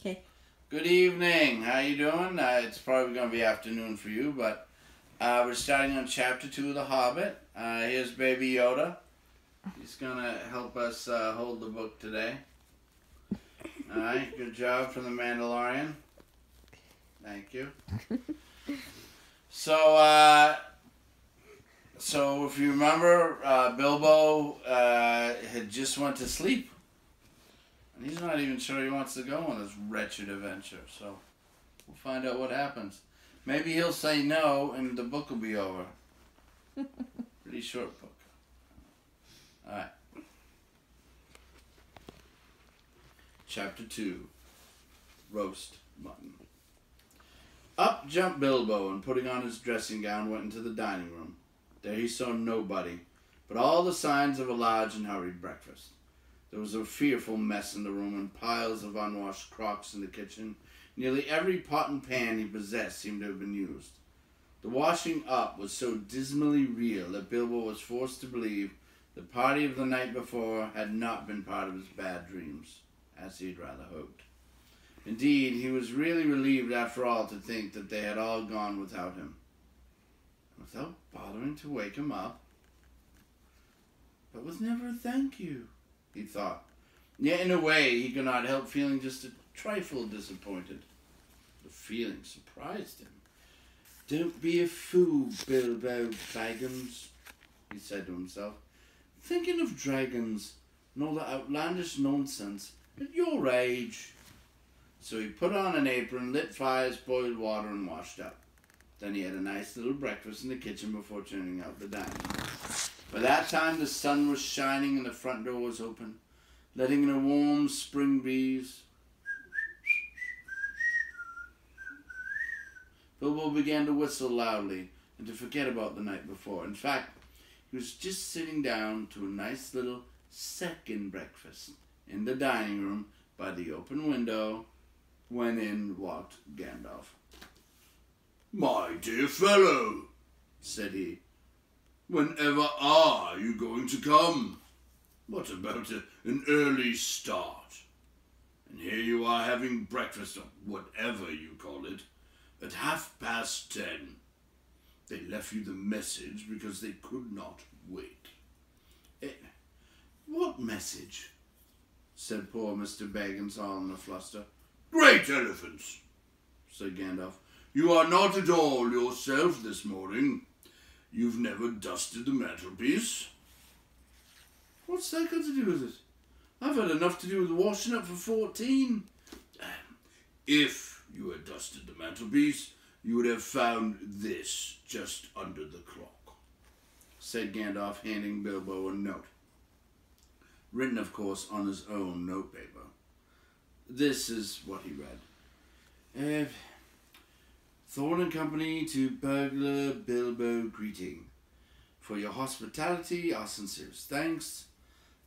Okay. Good evening. How you doing? Uh, it's probably going to be afternoon for you, but uh, we're starting on chapter two of The Hobbit. Uh, here's Baby Yoda. He's going to help us uh, hold the book today. All right. Good job from the Mandalorian. Thank you. So, uh, so if you remember, uh, Bilbo uh, had just went to sleep. And he's not even sure he wants to go on this wretched adventure. So we'll find out what happens. Maybe he'll say no and the book will be over. Pretty short book. Alright. Chapter 2 Roast Mutton. Up jumped Bilbo and putting on his dressing gown went into the dining room. There he saw nobody, but all the signs of a large and hurried breakfast. There was a fearful mess in the room and piles of unwashed crocks in the kitchen. Nearly every pot and pan he possessed seemed to have been used. The washing up was so dismally real that Bilbo was forced to believe the party of the night before had not been part of his bad dreams, as he had rather hoped. Indeed, he was really relieved after all to think that they had all gone without him. Without bothering to wake him up. But with never a thank you he thought. Yet in a way he could not help feeling just a trifle disappointed. The feeling surprised him. Don't be a fool, Bilbo Baggins, he said to himself. Thinking of dragons and all that outlandish nonsense at your age. So he put on an apron, lit fires, boiled water, and washed up. Then he had a nice little breakfast in the kitchen before turning out the dining. By that time the sun was shining and the front door was open, letting in a warm spring breeze. Bilbo began to whistle loudly and to forget about the night before. In fact, he was just sitting down to a nice little second breakfast in the dining room by the open window when in walked Gandalf. My dear fellow, said he, Whenever are you going to come? What about a, an early start? And here you are having breakfast, or whatever you call it, at half past ten. They left you the message because they could not wait. Eh, what message? said poor Mr. Baggins in a fluster. Great elephants, said Gandalf. You are not at all yourself this morning. You've never dusted the mantelpiece? What's that got to do with it? I've had enough to do with washing up for 14. If you had dusted the mantelpiece, you would have found this just under the clock, said Gandalf, handing Bilbo a note. Written, of course, on his own notepaper. This is what he read. Uh, Thorin and Company to burglar Bilbo greeting. For your hospitality, our sincerest thanks,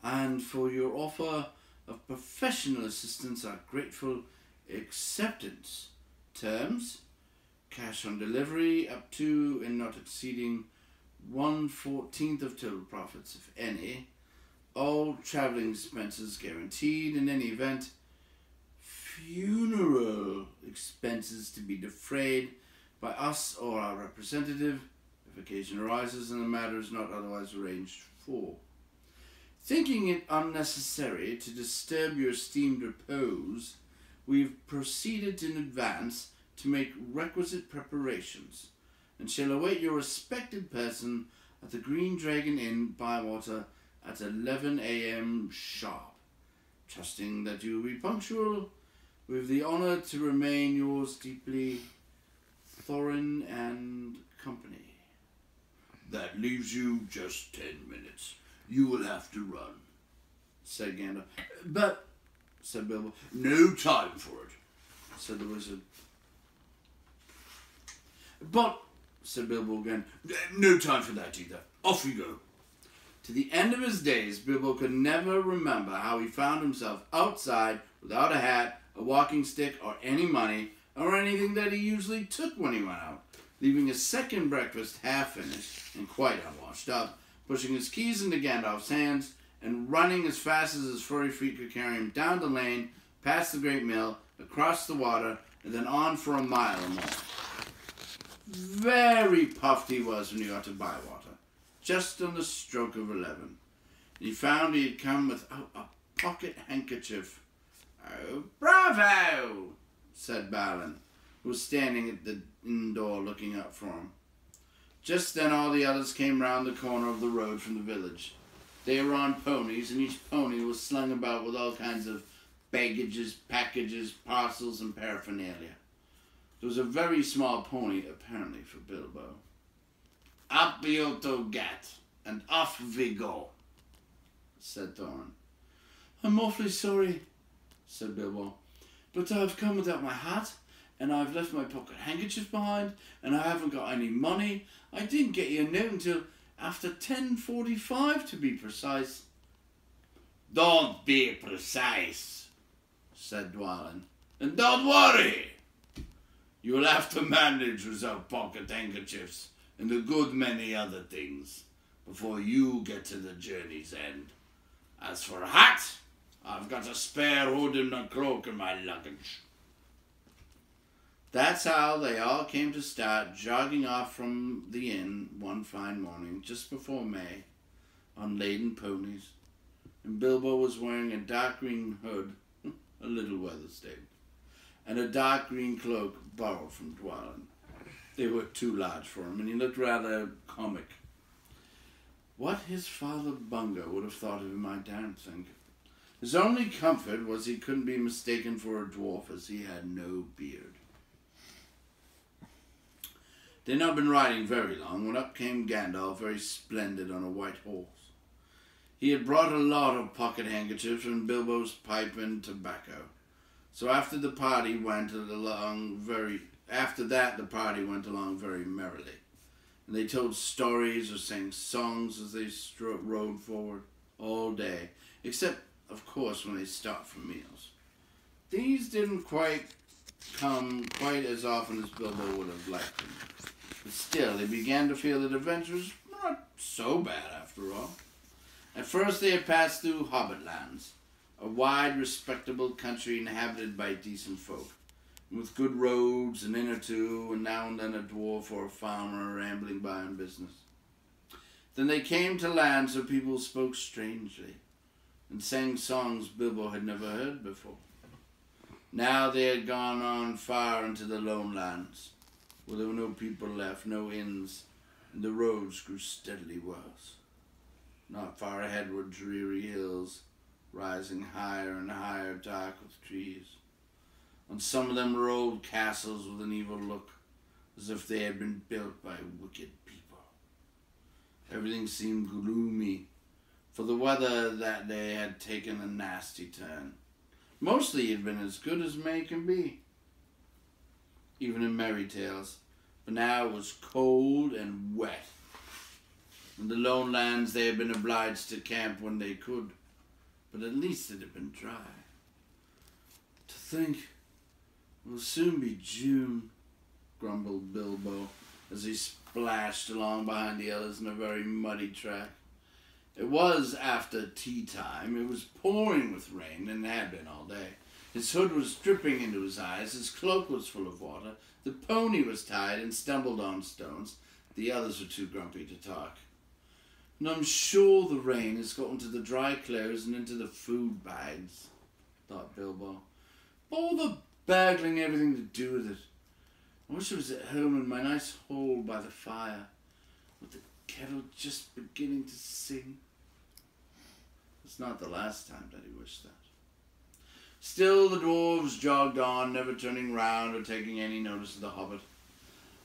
and for your offer of professional assistance, our grateful acceptance. Terms, cash on delivery up to and not exceeding one fourteenth of total profits, if any. All traveling expenses guaranteed in any event funeral expenses to be defrayed by us or our representative if occasion arises and the matter is not otherwise arranged for. Thinking it unnecessary to disturb your esteemed repose, we've proceeded in advance to make requisite preparations, and shall await your respected person at the Green Dragon Inn, Bywater, at 11 a.m. sharp. Trusting that you will be punctual, with the honor to remain yours deeply, Thorin and Company. That leaves you just ten minutes. You will have to run, said Gandalf. But, said Bilbo, no time for it, said the wizard. But, said Bilbo again, no time for that either. Off you go. To the end of his days, Bilbo could never remember how he found himself outside without a hat, a walking stick, or any money, or anything that he usually took when he went out, leaving his second breakfast half finished and quite unwashed up, pushing his keys into Gandalf's hands, and running as fast as his furry feet could carry him down the lane past the great mill, across the water, and then on for a mile or more. Very puffed he was when he got to Bywater, just on the stroke of eleven. He found he had come without a pocket handkerchief. Oh, bravo! said Balin, who was standing at the inn door looking up for him. Just then all the others came round the corner of the road from the village. They were on ponies, and each pony was slung about with all kinds of baggages, packages, parcels, and paraphernalia. There was a very small pony, apparently, for Bilbo. Up you to get, and off we go, said Thorin. I'm awfully sorry, said Bilbo, but I've come without my hat, and I've left my pocket handkerchief behind, and I haven't got any money. I didn't get your note until after 10.45 to be precise. Don't be precise, said Dwalin, and don't worry. You'll have to manage without pocket handkerchiefs and a good many other things before you get to the journey's end. As for a hat, I've got a spare hood and a cloak in my luggage. That's how they all came to start jogging off from the inn one fine morning just before May on laden ponies. And Bilbo was wearing a dark green hood, a little weather stained, and a dark green cloak borrowed from Dwalin. They were too large for him, and he looked rather comic. What his father Bungo would have thought of him, I don't think. His only comfort was he couldn't be mistaken for a dwarf, as he had no beard. They'd not been riding very long when up came Gandalf, very splendid on a white horse. He had brought a lot of pocket handkerchiefs and Bilbo's pipe and tobacco. So after the party went along very after that the party went along very merrily. And they told stories or sang songs as they rode forward all day, except of course when they stopped for meals. These didn't quite come quite as often as Bilbo would have liked them. But still, they began to feel that adventures was not so bad after all. At first they had passed through Hobbit lands, a wide, respectable country inhabited by decent folk, with good roads, an inn or two, and now and then a dwarf or a farmer rambling by on business. Then they came to lands where people spoke strangely, and sang songs Bilbo had never heard before. Now they had gone on far into the lone lands, where there were no people left, no inns, and the roads grew steadily worse. Not far ahead were dreary hills, rising higher and higher, dark with trees. On some of them were old castles with an evil look, as if they had been built by wicked people. Everything seemed gloomy, for the weather that day had taken a nasty turn. Mostly it had been as good as May can be, even in merry tales, but now it was cold and wet. In the lone lands they had been obliged to camp when they could, but at least it had been dry. To think it will soon be June, grumbled Bilbo as he splashed along behind the others in a very muddy track. It was after tea time. It was pouring with rain, and had been all day. His hood was dripping into his eyes. His cloak was full of water. The pony was tired and stumbled on stones. The others were too grumpy to talk. And I'm sure the rain has got into the dry clothes and into the food bags, thought Bilbo. All the bagling everything to do with it. I wish I was at home in my nice hole by the fire, with the kettle just beginning to sing. It's not the last time that he wished that. Still the dwarves jogged on, never turning round or taking any notice of the hobbit.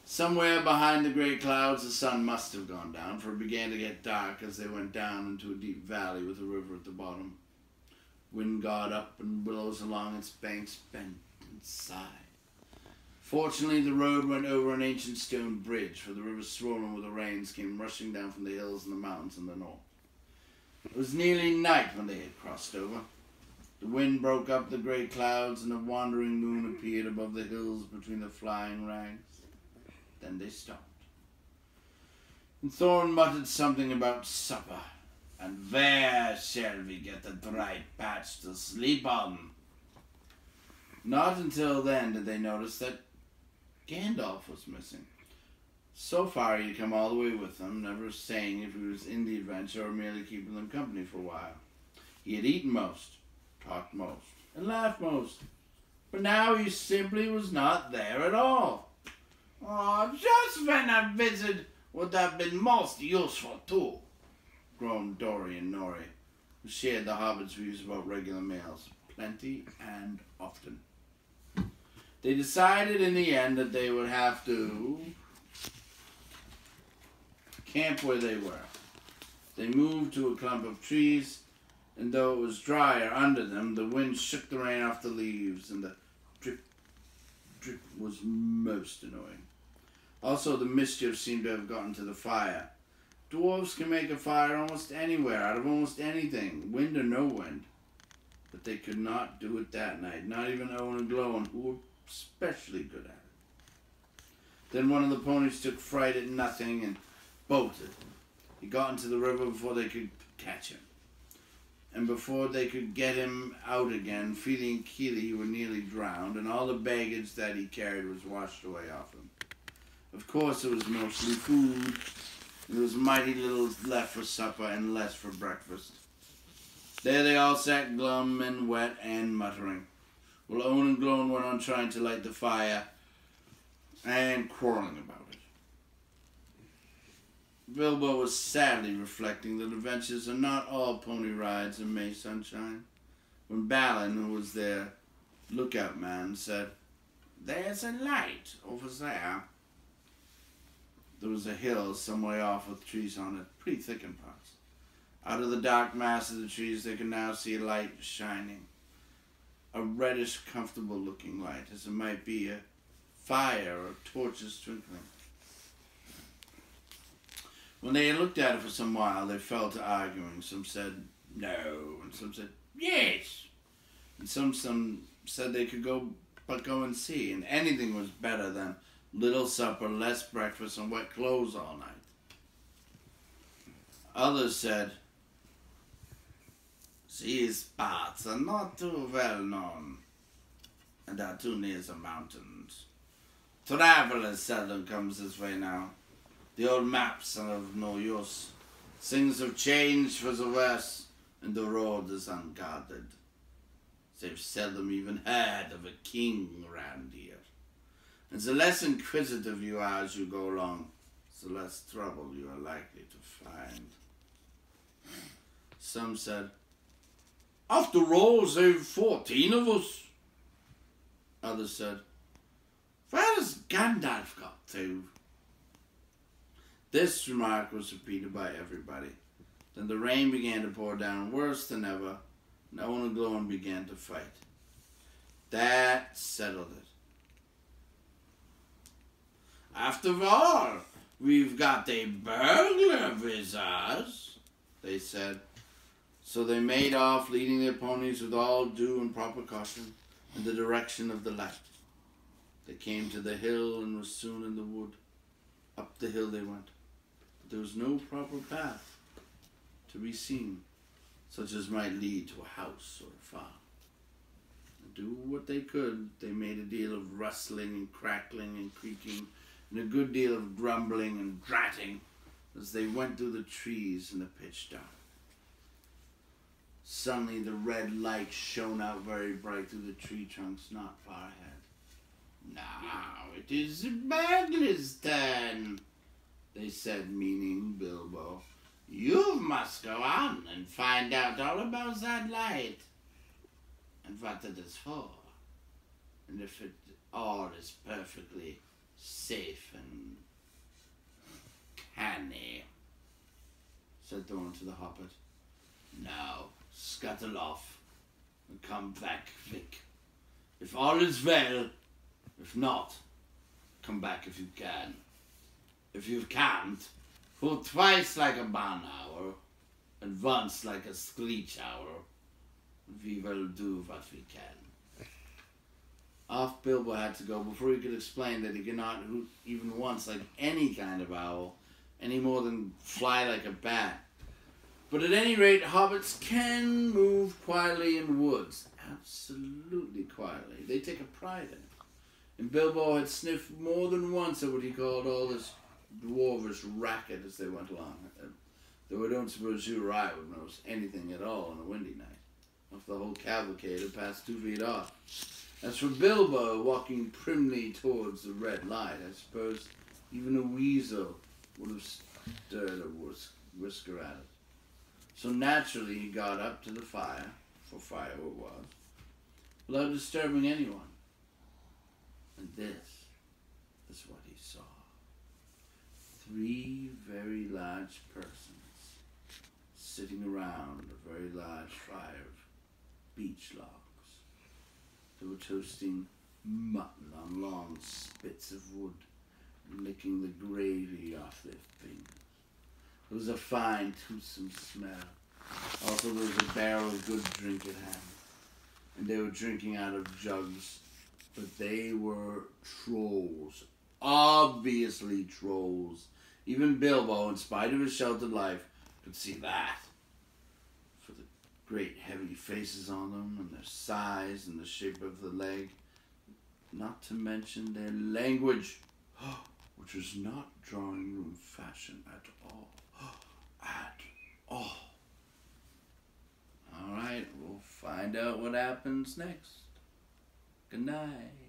Somewhere behind the grey clouds the sun must have gone down, for it began to get dark as they went down into a deep valley with a river at the bottom. Wind got up and willows along its banks bent and sighed. Fortunately, the road went over an ancient stone bridge, for the river swollen with the rains came rushing down from the hills and the mountains in the north. It was nearly night when they had crossed over. The wind broke up the grey clouds, and a wandering moon appeared above the hills between the flying rags. Then they stopped. And Thorin muttered something about supper. And where shall we get a dry patch to sleep on? Not until then did they notice that Gandalf was missing. So far, he'd come all the way with them, never saying if he was in the adventure or merely keeping them company for a while. He had eaten most, talked most, and laughed most. But now he simply was not there at all. Oh, just when a visit would have been most useful too, groaned Dori and Nori, who shared the hobbit's views about regular meals, plenty and often. They decided in the end that they would have to camp where they were. They moved to a clump of trees, and though it was drier under them, the wind shook the rain off the leaves, and the drip, drip was most annoying. Also, the mischief seemed to have gotten to the fire. Dwarves can make a fire almost anywhere, out of almost anything, wind or no wind. But they could not do it that night, not even Óin and Glóin, who were especially good at it. Then one of the ponies took fright at nothing and bolted. He got into the river before they could catch him. And before they could get him out again, Fili and Kili were nearly drowned, and all the baggage that he carried was washed away off him. Of course, it was mostly food. There was mighty little left for supper and less for breakfast. There they all sat glum and wet and muttering, Óin and Glóin went on trying to light the fire and quarreling about it. Bilbo was sadly reflecting that adventures are not all pony rides and May sunshine. When Balin, who was their lookout man, said, There's a light over there. There was a hill some way off with trees on it, pretty thick in parts. Out of the dark mass of the trees, they could now see a light shining. A reddish, comfortable looking light, as it might be a fire or torches twinkling. When they had looked at it for some while, they fell to arguing. Some said no, and some said yes, and some some said they could go but go and see, and anything was better than little supper, less breakfast, and wet clothes all night. Others said, These parts are not too well known, and are too near the mountains. Travelers seldom comes this way now. The old maps are of no use. Things have changed for the worse, and the road is unguarded. They've seldom even heard of a king around here. And the less inquisitive you are as you go along, the less trouble you are likely to find. Some said, After all, there've fourteen of us. Others said, Where's Gandalf got to? This remark was repeated by everybody. Then the rain began to pour down worse than ever. No one and Glóin began to fight. That settled it. After all, we've got a burglar with us, they said. So they made off, leading their ponies with all due and proper caution in the direction of the light. They came to the hill and were soon in the wood. Up the hill they went, but there was no proper path to be seen, such as might lead to a house or a farm. And do what they could, they made a deal of rustling and crackling and creaking and a good deal of grumbling and dratting as they went through the trees in the pitch dark. Suddenly the red light shone out very bright through the tree trunks not far ahead. Now it is burglar's turn, they said, meaning Bilbo. You must go on and find out all about that light, and what it is for, and if it all is perfectly safe and canny, said Thorin to the hobbit. Now scuttle off and come back quick. If all is well, if not, come back if you can. If you can't, hoot twice like a barn owl and once like a screech owl. We will do what we can. Off Bilbo had to go before he could explain that he could not hoot even once like any kind of owl, any more than fly like a bat. But at any rate, hobbits can move quietly in woods, absolutely quietly. They take a pride in it. And Bilbo had sniffed more than once at what he called all this dwarvish racket as they went along. Uh, though I don't suppose you or I would notice anything at all on a windy night, if the whole cavalcade had passed two feet off. As for Bilbo walking primly towards the red light, I suppose even a weasel would have stirred a whis- whisker at it. So naturally he got up to the fire, for fire it was, without disturbing anyone. And this is what he saw. Three very large persons sitting around a very large fire of beech logs. They were toasting mutton on long spits of wood licking the gravy off their fingers. There was a fine, toothsome smell. Also, there was a barrel of good drink at hand. And they were drinking out of jugs, but they were trolls. Obviously, trolls. Even Bilbo, in spite of his sheltered life, could see that. For the great heavy faces on them, and their size, and the shape of the leg. Not to mention their language, which was not drawing room fashion at all. At all. Right, we'll find out what happens next. Good night.